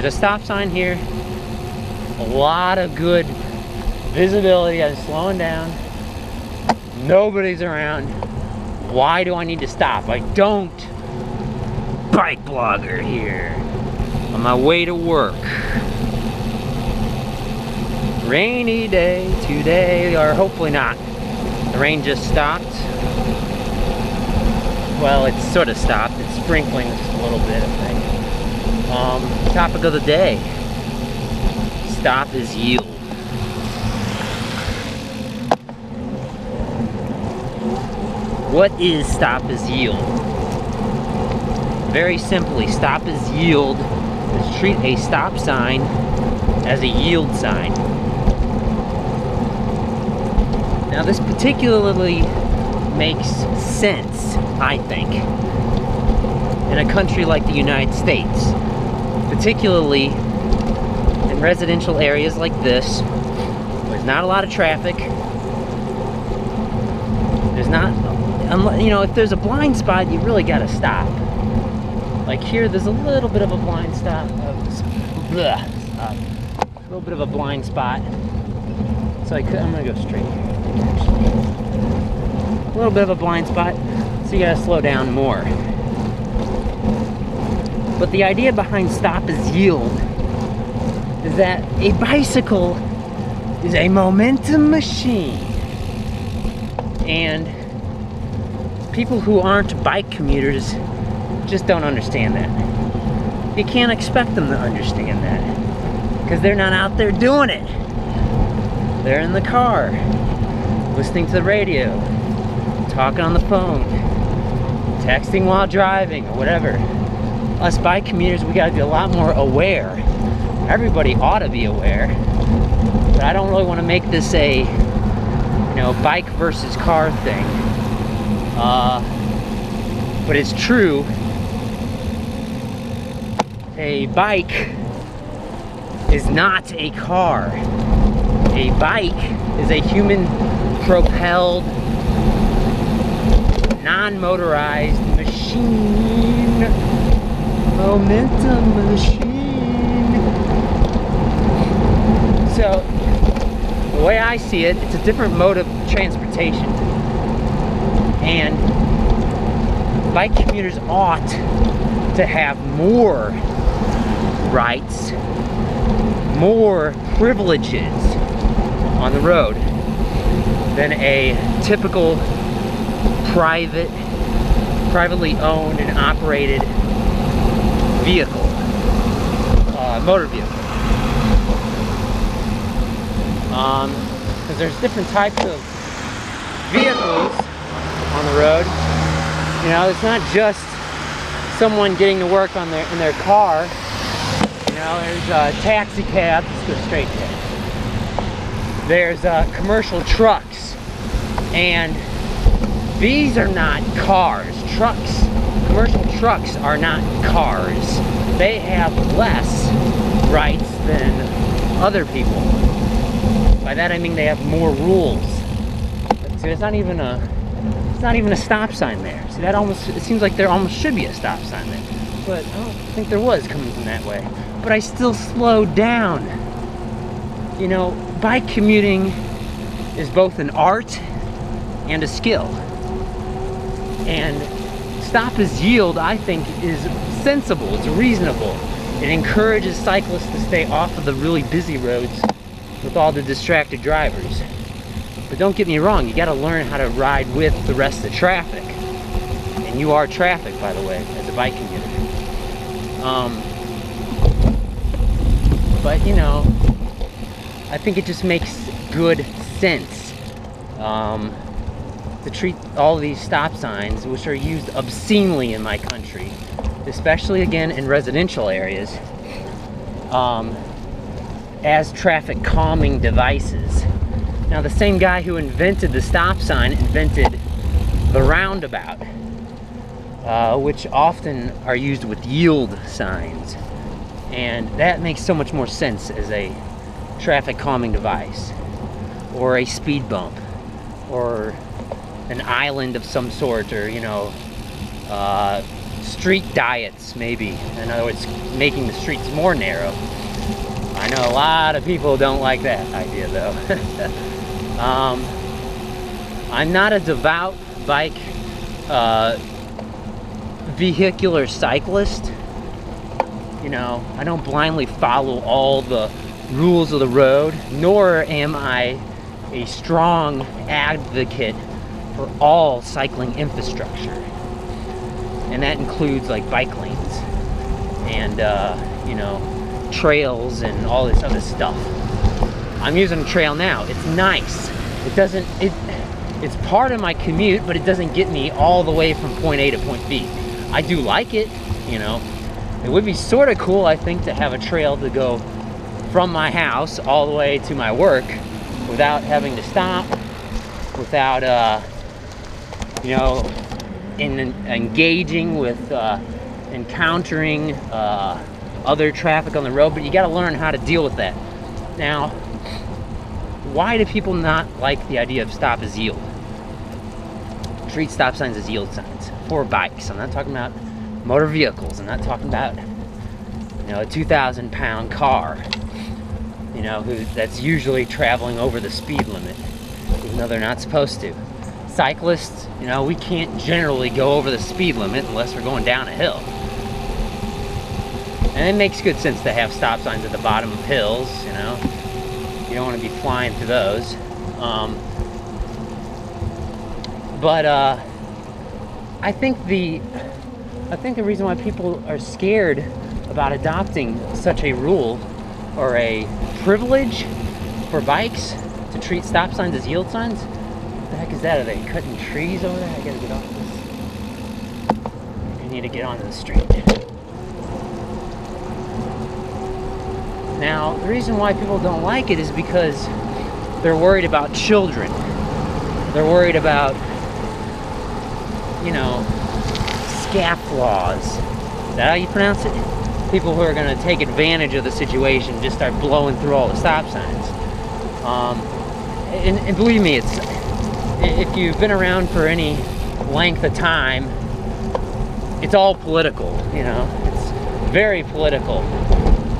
There's a stop sign here. A lot of good visibility. I'm slowing down. Nobody's around. Why do I need to stop? I don't. Bike blogger here. On my way to work. Rainy day today, or hopefully not. The rain just stopped. Well, it's sort of stopped. It's sprinkling just a little bit. Um, topic of the day. Stop as yield. What is stop as yield? Very simply, stop as yield is treat a stop sign as a yield sign. Now this particularly makes sense, I think, in a country like the United States, particularly in residential areas like this, there's not a lot of traffic, there's not, you know, if there's a blind spot, you really gotta stop. Like here, there's a little bit of a blind spot, bleh, um, a little bit of a blind spot. So I could, I'm gonna go straight here. A little bit of a blind spot, so you gotta slow down more. But the idea behind stop as yield is that a bicycle is a momentum machine. And people who aren't bike commuters just don't understand that. You can't expect them to understand that because they're not out there doing it. They're in the car, listening to the radio, talking on the phone, texting while driving, or whatever. Us bike commuters, we gotta be a lot more aware. Everybody ought to be aware, but I don't really want to make this a, you know, bike versus car thing. Uh, but it's true. A bike is not a car. A bike is a human propelled, non-motorized machine. Momentum machine. So, the way I see it, it's a different mode of transportation. And bike commuters ought to have more rights, more privileges on the road than a typical private, privately owned and operated vehicle, uh, motor vehicle. Um, because there's different types of vehicles on the road. You know, it's not just someone getting to work on their in their car. You know, there's uh, taxi cabs. Let's go straight there. There's uh, commercial trucks, and these are not cars. Trucks, commercial trucks are not cars. They have less rights than other people. By that I mean they have more rules. See, it's not even a it's not even a stop sign there. See, that almost, it seems like there almost should be a stop sign there. But I don't think there was coming from that way. But I still slowed down. You know, bike commuting is both an art and a skill. And stop as yield, I think, is sensible, it's reasonable. It encourages cyclists to stay off of the really busy roads with all the distracted drivers. But don't get me wrong, you gotta learn how to ride with the rest of the traffic. And you are traffic, by the way, as a bike commuter. Um, but you know, I think it just makes good sense um, to treat all these stop signs, which are used obscenely in my country, especially again in residential areas, um, as traffic calming devices. Now, the same guy who invented the stop sign invented the roundabout, uh, which often are used with yield signs. And that makes so much more sense as a traffic calming device, or a speed bump, or an island of some sort, or, you know, uh, street diets, maybe. In other words, making the streets more narrow. I know a lot of people don't like that idea though. um, I'm not a devout bike uh, vehicular cyclist. You know, I don't blindly follow all the rules of the road, nor am I a strong advocate for all cycling infrastructure. And that includes like bike lanes and, uh, you know, trails and all this other stuff. I'm using a trail now. It's nice. It doesn't, it, it's part of my commute, but it doesn't get me all the way from point A to point B. I do like it, you know. It would be sort of cool, I think, to have a trail to go from my house all the way to my work without having to stop, without, uh, you know, in, engaging with, uh, encountering uh, other traffic on the road, but you got to learn how to deal with that. Now, why do people not like the idea of stop as yield? Treat stop signs as yield signs for bikes. I'm not talking about motor vehicles. I'm not talking about you know a 2,000 pound car. You know who that's usually traveling over the speed limit, even though they're not supposed to. Cyclists, you know, we can't generally go over the speed limit unless we're going down a hill. And it makes good sense to have stop signs at the bottom of hills, you know. You don't want to be flying through those. Um, but uh, I think the I think the reason why people are scared about adopting such a rule or a privilege for bikes to treat stop signs as yield signs. The heck is that? Are they cutting trees over there? I gotta get off this. I need to get onto the street. Now, the reason why people don't like it is because they're worried about children. They're worried about, you know, scofflaws. Is that how you pronounce it? People who are going to take advantage of the situation, just start blowing through all the stop signs. Um, and, and believe me, it's if you've been around for any length of time, it's all political. You know, it's very political.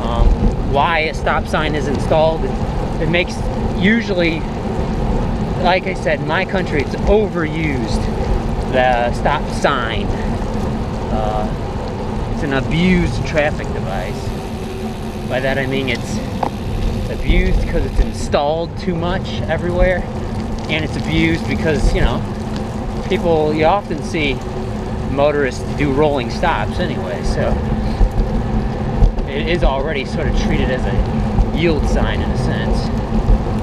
Um, why a stop sign is installed, it, it makes usually, like I said, in my country, it's overused. The stop sign uh, it's an abused traffic device. By that I mean it's abused because it's installed too much everywhere, and it's abused because, you know, people, you often see motorists do rolling stops anyway, so it is already sort of treated as a yield sign in a sense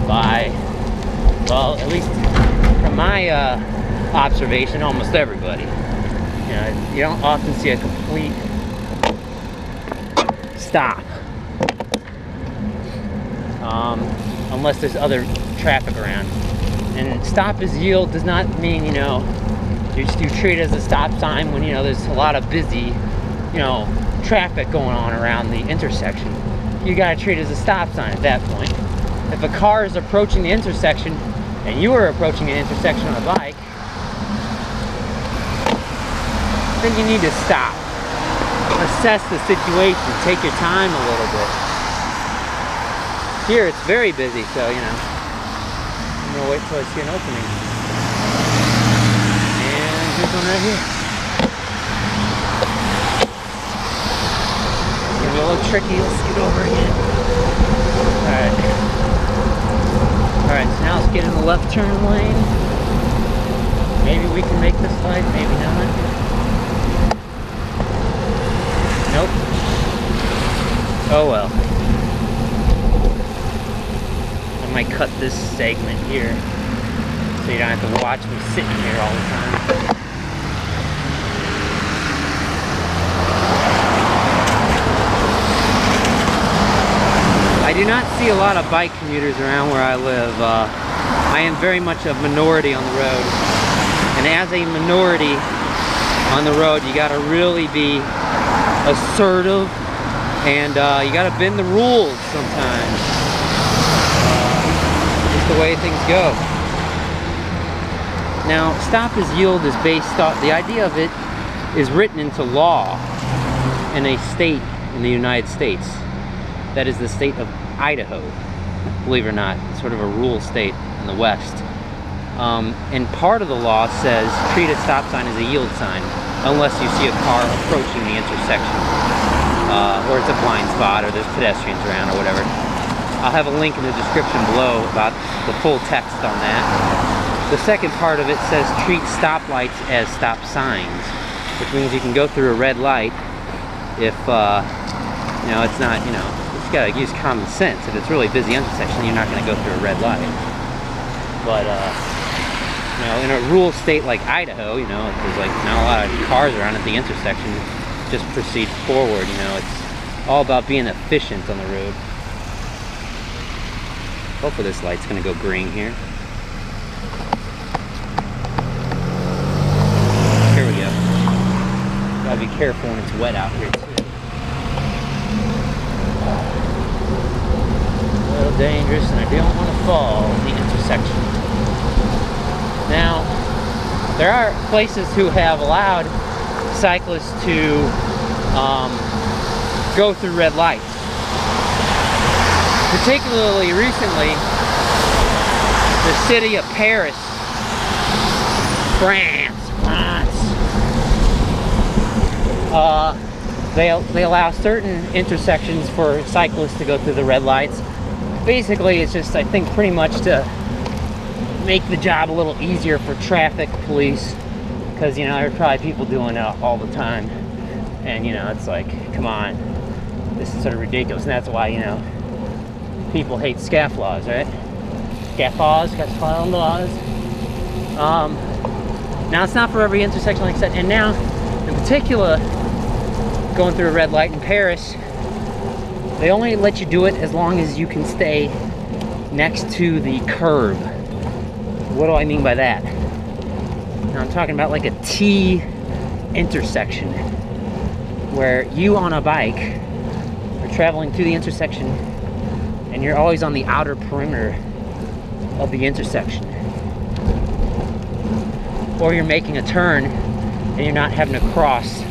by, well, at least from my uh, observation, almost everybody. You know, you don't often see a complete stop. Um, unless there's other traffic around. And stop as yield does not mean, you know, you just you treat it as a stop sign when, you know, there's a lot of busy, you know, traffic going on around the intersection. You gotta treat it as a stop sign at that point. If a car is approaching the intersection and you are approaching an intersection on a bike, then you need to stop. Assess the situation. Take your time a little bit. Here it's very busy, so you know. I'm gonna wait till I see an opening. And here's one right here. It's gonna be a little tricky. Let's get over again. Alright. Alright, so now let's get in the left turn lane. Maybe we can make this light, maybe not. Nope. Oh well. I might cut this segment here so you don't have to watch me sitting here all the time. I do not see a lot of bike commuters around where I live. Uh, I am very much a minority on the road. And as a minority on the road, you gotta really be assertive and uh, you got to bend the rules sometimes. Just the way things go. Now, stop as yield is based on, the idea of it is written into law in a state in the United States. That is the state of Idaho, believe it or not, it's sort of a rural state in the West. Um, and part of the law says treat a stop sign as a yield sign unless you see a car approaching the intersection uh, or it's a blind spot or there's pedestrians around or whatever. I'll have a link in the description below about the full text on that. The second part of it says treat stoplights as stop signs, which means you can go through a red light if, uh, you know, it's not, you know, you just gotta use common sense. If it's really busy intersection, you're not gonna go through a red light. But, uh, you know, in a rural state like Idaho, you know, there's like not a lot of cars around at the intersection. Just proceed forward, you know, it's all about being efficient on the road. Hopefully this light's gonna go green here. Here we go. Gotta be careful when it's wet out here too. A little dangerous and I don't want to fall in the intersection. Now, there are places who have allowed cyclists to um, go through red lights. Particularly recently, the city of Paris, France, France, uh, they, they allow certain intersections for cyclists to go through the red lights. Basically, it's just, I think, pretty much to make the job a little easier for traffic police because you know there are probably people doing it all the time. And you know it's like come on. This is sort of ridiculous and that's why you know people hate scaff laws right? Scaff laws scaff laws. Um, now it's not for every intersection like said. And now in particular going through a red light in Paris they only let you do it as long as you can stay next to the curb. What do I mean by that? Now I'm talking about like a T intersection where you on a bike are traveling through the intersection and you're always on the outer perimeter of the intersection. Or you're making a turn and you're not having to cross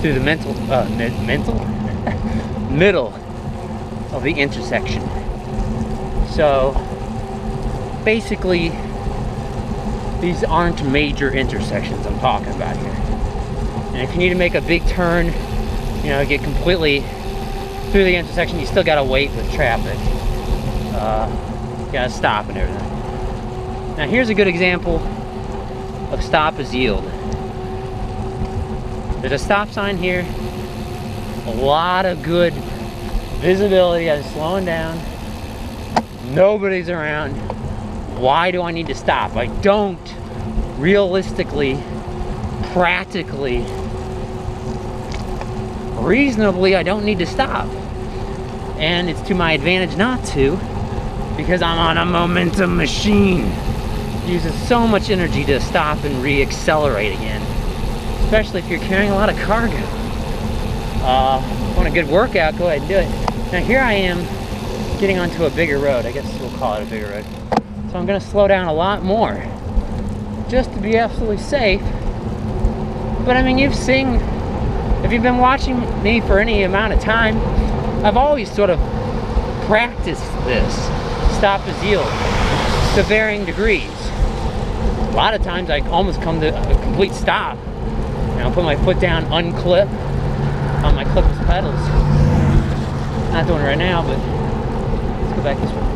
through the mental, uh, mental? middle of the intersection. So basically these aren't major intersections I'm talking about here. And if you need to make a big turn, you know, get completely through the intersection, you still gotta wait with traffic. Uh, gotta stop and everything. Now here's a good example of stop as yield. There's a stop sign here, a lot of good visibility, I'm slowing down, nobody's around, why do I need to stop? I don't realistically, practically, reasonably, I don't need to stop. And it's to my advantage not to because I'm on a momentum machine. It uses so much energy to stop and re-accelerate again, especially if you're carrying a lot of cargo. Uh, want a good workout, go ahead and do it. Now here I am getting onto a bigger road. I guess we'll call it a bigger road. So I'm gonna slow down a lot more just to be absolutely safe. But I mean, you've seen, if you've been watching me for any amount of time, I've always sort of practiced this, stop as yield, to varying degrees. A lot of times I almost come to a complete stop. And I'll put my foot down, unclip on my clipless pedals. Not doing it right now, but let's go back this way.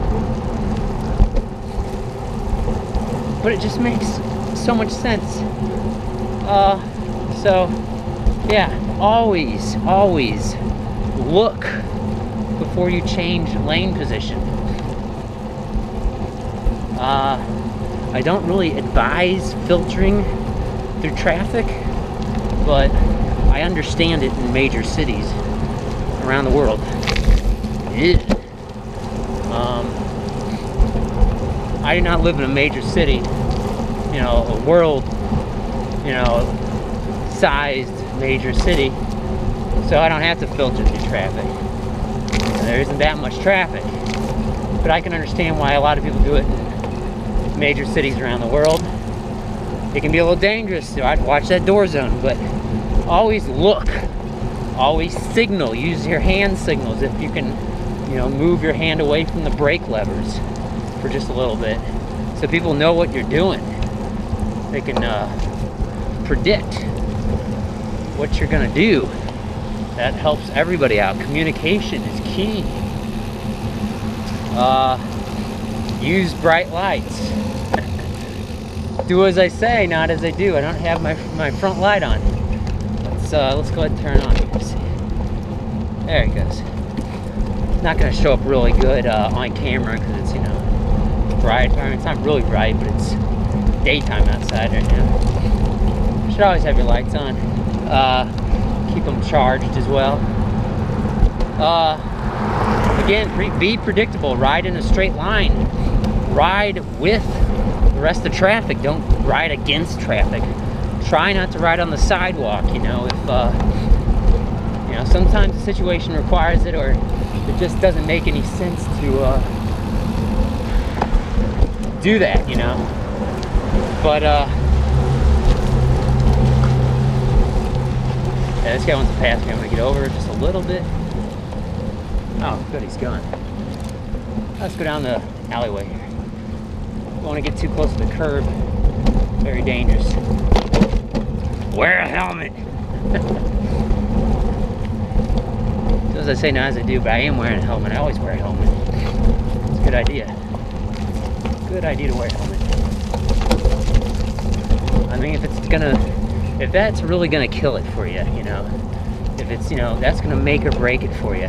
but it just makes so much sense. Uh, so, yeah, always, always look before you change lane position. Uh, I don't really advise filtering through traffic, but I understand it in major cities around the world. Yeah. Um, I do not live in a major city, you know, a world, you know, sized major city. So I don't have to filter through traffic. There isn't that much traffic. But I can understand why a lot of people do it in major cities around the world. It can be a little dangerous, so I'd watch that door zone, but always look. Always signal. Use your hand signals if you can, you know, move your hand away from the brake levers for just a little bit. So people know what you're doing. They can uh, predict what you're gonna do. That helps everybody out. Communication is key. Uh, use bright lights. do as I say, not as I do. I don't have my, my front light on. Let's, uh, let's go ahead and turn on. There it goes. not going to show up really good uh, on camera because it's, you know, bright. I mean, it's not really bright, but it's daytime outside right now. Should always have your lights on. Uh, keep them charged as well. Uh, again, be predictable. Ride in a straight line. Ride with the rest of traffic. Don't ride against traffic. Try not to ride on the sidewalk, you know, if, uh, you know, sometimes the situation requires it or it just doesn't make any sense to, uh, do that, you know. But, uh, yeah, this guy wants to pass me. I'm gonna get over just a little bit. Oh, good, he's gone. Let's go down the alleyway here. Don't want to get too close to the curb. Very dangerous. Wear a helmet. as I say, not as I do, but I am wearing a helmet. I always wear a helmet. It's a good idea. Good idea to wear a helmet. I mean, if it's gonna, if that's really gonna kill it for you, you know, if it's, you know, that's gonna make or break it for you.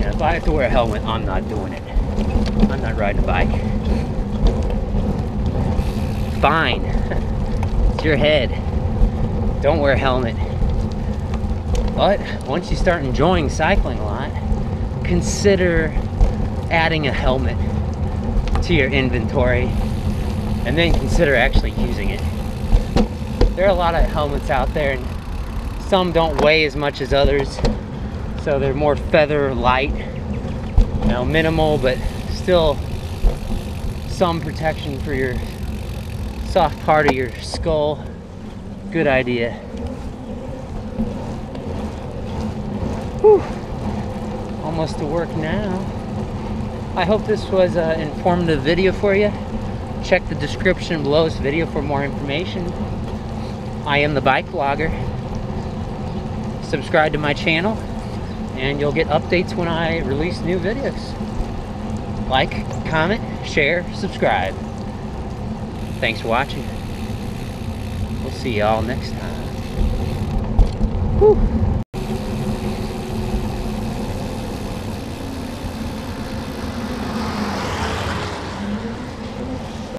Know, if I have to wear a helmet, I'm not doing it. I'm not riding a bike fine. it's your head. Don't wear a helmet. But once you start enjoying cycling a lot, consider adding a helmet to your inventory and then consider actually using it. There are a lot of helmets out there and some don't weigh as much as others. So they're more feather light, you know, minimal, but still some protection for your soft part of your skull. Good idea. Whew. Almost to work now. I hope this was an informative video for you. Check the description below this video for more information. I am the bike vlogger. Subscribe to my channel and you'll get updates when I release new videos. Like, comment, share, subscribe. Thanks for watching. We'll see y'all next time. Whew.